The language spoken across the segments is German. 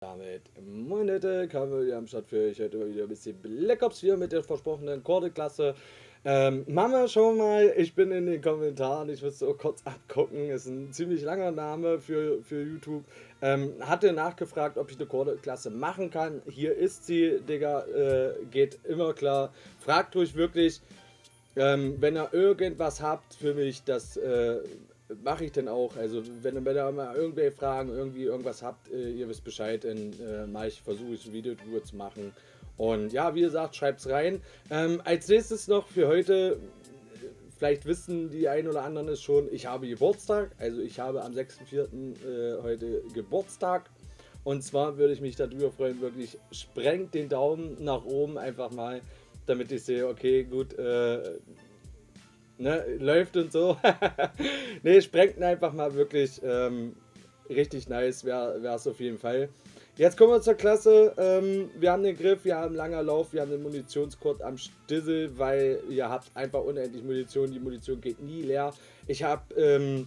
Damit, moin Leute, wir wieder am Start für euch heute wieder ein bisschen Black Ops 4 mit der versprochenen Korde-Klasse. Ähm, wir schon mal, ich bin in den Kommentaren, ich muss so kurz abgucken, ist ein ziemlich langer Name für, für YouTube. Ähm, hatte nachgefragt, ob ich eine Korde-Klasse machen kann. Hier ist sie, Digga, äh, geht immer klar. Fragt ruhig wirklich, ähm, wenn ihr irgendwas habt für mich, das äh, mache ich denn auch. Also wenn, wenn ihr mal irgendwelche Fragen, irgendwie irgendwas habt, äh, ihr wisst Bescheid, dann äh, mache ich, versuche ich ein Video drüber zu machen. Und ja, wie gesagt, schreibt es rein. Ähm, als nächstes noch für heute, vielleicht wissen die einen oder anderen es schon, ich habe Geburtstag. Also ich habe am 6.4. Äh, heute Geburtstag. Und zwar würde ich mich darüber freuen, wirklich sprengt den Daumen nach oben einfach mal, damit ich sehe, okay, gut, äh, ne, läuft und so. ne, sprengt einfach mal wirklich ähm, richtig nice, wäre es auf jeden Fall. Jetzt kommen wir zur Klasse. Ähm, wir haben den Griff, wir haben langer Lauf, wir haben den Munitionskurt am Stissel, weil ihr habt einfach unendlich Munition. Die Munition geht nie leer. Ich habe ähm,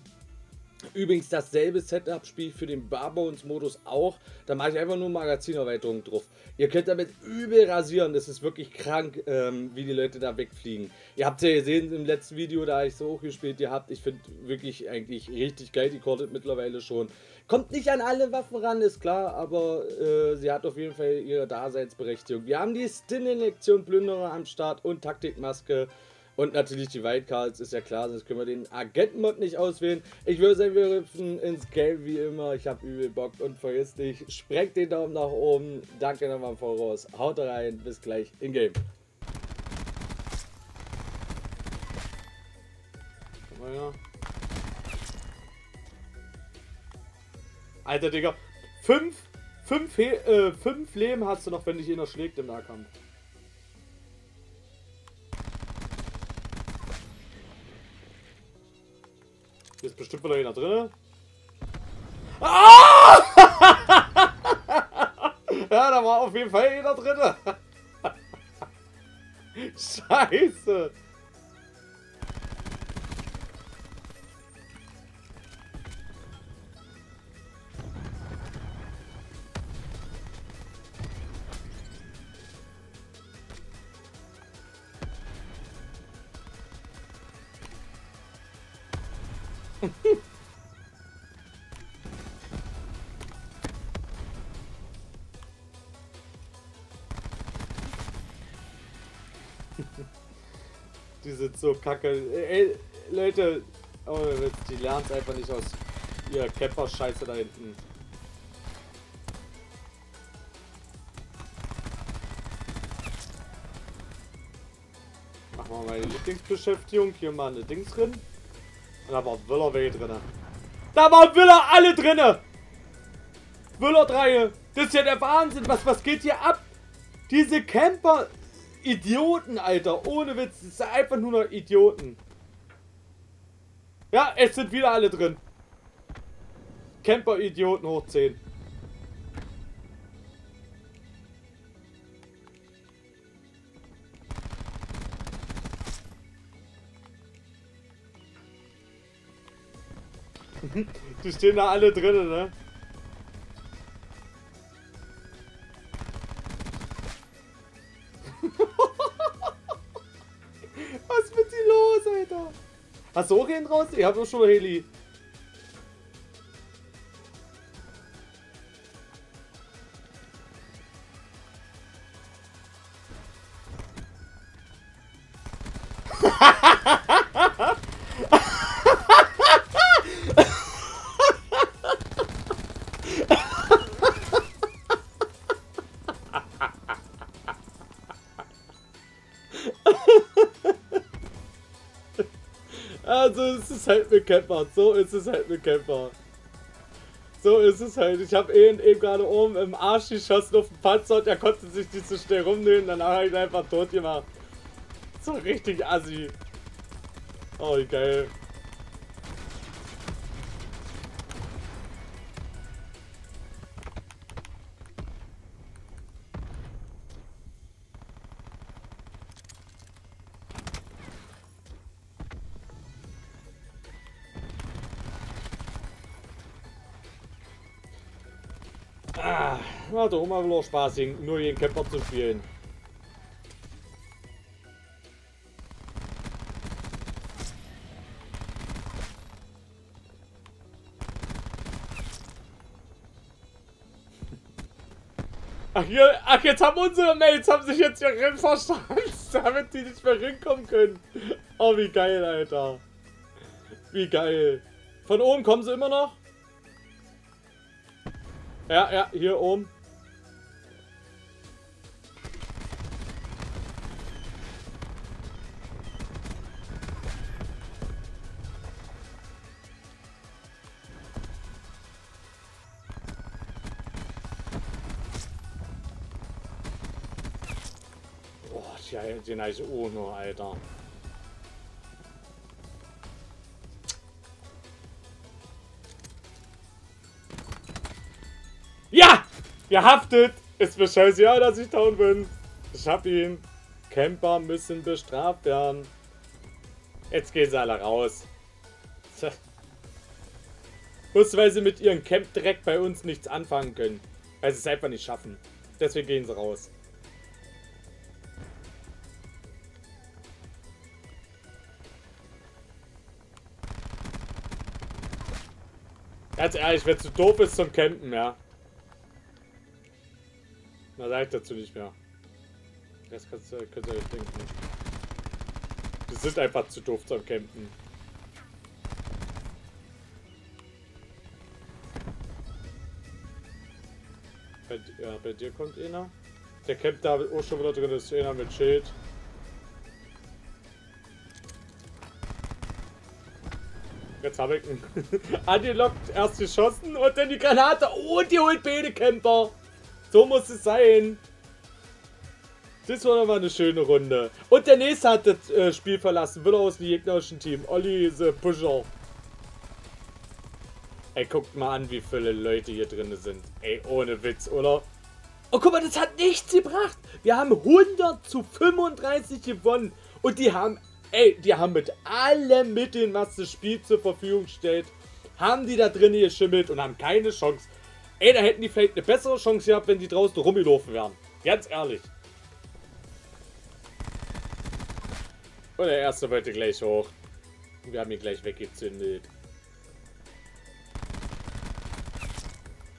Übrigens dasselbe Setup spiele ich für den Barbones-Modus auch. Da mache ich einfach nur Magazinerweiterung drauf. Ihr könnt damit übel rasieren. Das ist wirklich krank, ähm, wie die Leute da wegfliegen. Ihr habt ja gesehen im letzten Video, da ich so hochgespielt habt. Ich finde wirklich eigentlich richtig geil die Karte mittlerweile schon. Kommt nicht an alle Waffen ran, ist klar, aber äh, sie hat auf jeden Fall ihre Daseinsberechtigung. Wir haben die Stin-Injektion Plünderer am Start und Taktikmaske. Und natürlich die Wildcards, ist ja klar, sonst können wir den Agenten-Mod nicht auswählen. Ich würde sagen, wir hüpfen ins Game wie immer. Ich habe übel Bock und vergiss nicht, sprengt den Daumen nach oben. Danke nochmal voraus. Haut rein, bis gleich in Game. Alter Digga, fünf, fünf, äh, fünf Leben hast du noch, wenn dich einer schlägt im Nahkampf. Bestimmt wieder einer drin. Ah! ja, da war auf jeden Fall einer drin. Scheiße. die sind so kacke. Ey, Leute, oh, die lernen es einfach nicht aus ihrer Camper-Scheiße da hinten. Machen wir meine Lieblingsbeschäftigung. Hier mal eine Dings drin. Und da war Willer welche drin. Da war Willer alle drin! Willer 3! Das ist ja der Wahnsinn! Was, was geht hier ab? Diese Camper Idioten, Alter. Ohne Witz. Das ist einfach nur noch Idioten. Ja, es sind wieder alle drin. Camper-Idioten hoch 10. Die stehen da alle drinnen, ne? Was ist mit sie los, Alter? Hast du auch einen raus? Ich hab doch schon Heli. Also es ist halt mit Camper. So ist es halt mit Camper. So ist es halt. Ich habe eh eben gerade oben im Arsch geschossen auf den Panzer und er konnte sich nicht so schnell rumnehmen. Danach habe ich ihn einfach tot gemacht. So richtig assi. Oh, wie geil. Ah, Na, der Oma will auch Spaß, nur jeden Camper zu spielen. Ach, hier, ach, jetzt haben unsere Mates haben sich jetzt hier drin verschanzt, damit die nicht mehr rinkommen können. Oh, wie geil, Alter. Wie geil. Von oben kommen sie immer noch? Ja, ja, hier oben. Boah, die, die nice Uno, Alter. Ja! Gehaftet! Ist mir scheißegal, dass ich down bin. Ich hab ihn. Camper müssen bestraft werden. Jetzt gehen sie alle raus. Bloß weil sie mit ihrem Camp direkt bei uns nichts anfangen können. Weil sie es einfach nicht schaffen. Deswegen gehen sie raus. Ganz ehrlich, wer zu doof ist zum Campen, ja. Na, ich dazu nicht mehr. Das kannst, könnt ihr euch denken. Die sind einfach zu doof zum Campen. Bei, ja, bei dir kommt einer. Der campt da auch schon wieder drin, ist einer mit Schild. Jetzt habe ich ihn. Angelockt, erst geschossen und dann die Granate. Und die holt beide Camper. So muss es sein. Das war nochmal eine schöne Runde. Und der nächste hat das äh, Spiel verlassen. Will aus dem gegnerischen Team. Olli the Pusher. Ey, guckt mal an, wie viele Leute hier drin sind. Ey, ohne Witz, oder? Oh, guck mal, das hat nichts gebracht. Wir haben 100 zu 35 gewonnen. Und die haben, ey, die haben mit allen Mitteln, was das Spiel zur Verfügung stellt, haben die da drin geschimmelt und haben keine Chance. Ey, da hätten die vielleicht eine bessere Chance gehabt, wenn die draußen rumgelaufen wären. Ganz ehrlich. Und der erste wollte gleich hoch. Wir haben ihn gleich weggezündet.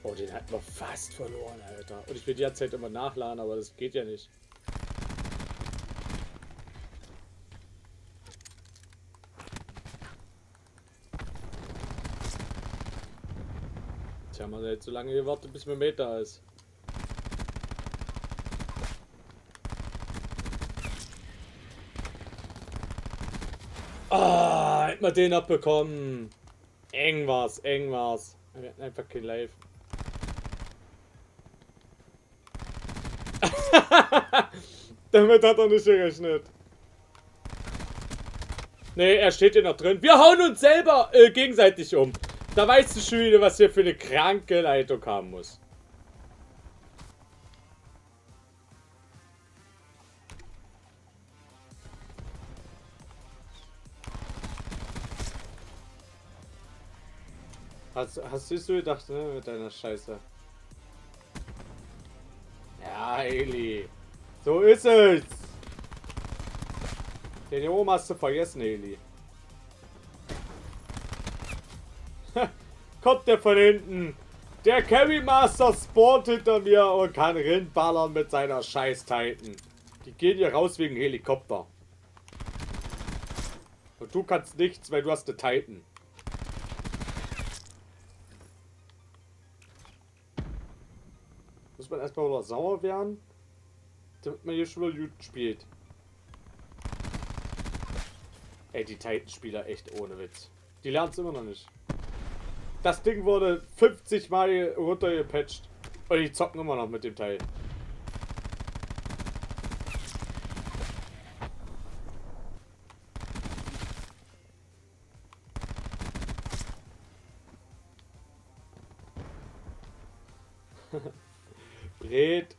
Oh, den hatten wir fast verloren, Alter. Und ich will die ganze Zeit immer nachladen, aber das geht ja nicht. Tja, man hat so lange gewartet, bis mein Mate da ist. Ah, hätten wir den abbekommen. Eng war's, eng war's. Wir hatten einfach kein Live. Damit hat er nicht gerechnet. Nee, er steht hier noch drin. Wir hauen uns selber äh, gegenseitig um. Da weißt du schon wieder, was hier für eine kranke Leitung haben muss. Hast, hast du gedacht, ne, mit deiner Scheiße? Ja, Eli. So ist es. Den oben hast du vergessen, Eli. Kommt der von hinten. Der Carry Master spawnt hinter mir und kann rinballern mit seiner scheiß Titan. Die gehen hier raus wegen Helikopter. Und du kannst nichts, weil du hast eine Titan. Muss man erstmal wieder sauer werden, damit man hier schon wieder gut spielt. Ey, die Titan-Spieler echt ohne Witz. Die lernen es immer noch nicht. Das Ding wurde 50 Mal runtergepatcht. Und die zocken immer noch mit dem Teil. Red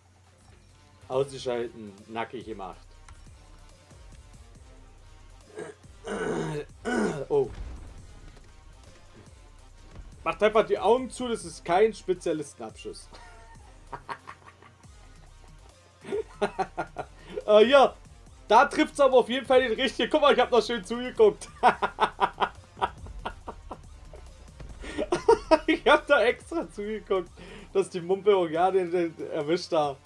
ausgeschalten, nackig gemacht. Oh. Macht einfach die Augen zu, das ist kein Spezialistenabschuss. äh, ja, da trifft es aber auf jeden Fall den richtigen. Guck mal, ich habe noch schön zugeguckt. ich habe da extra zugeguckt, dass die Mumpe Organe erwischt haben.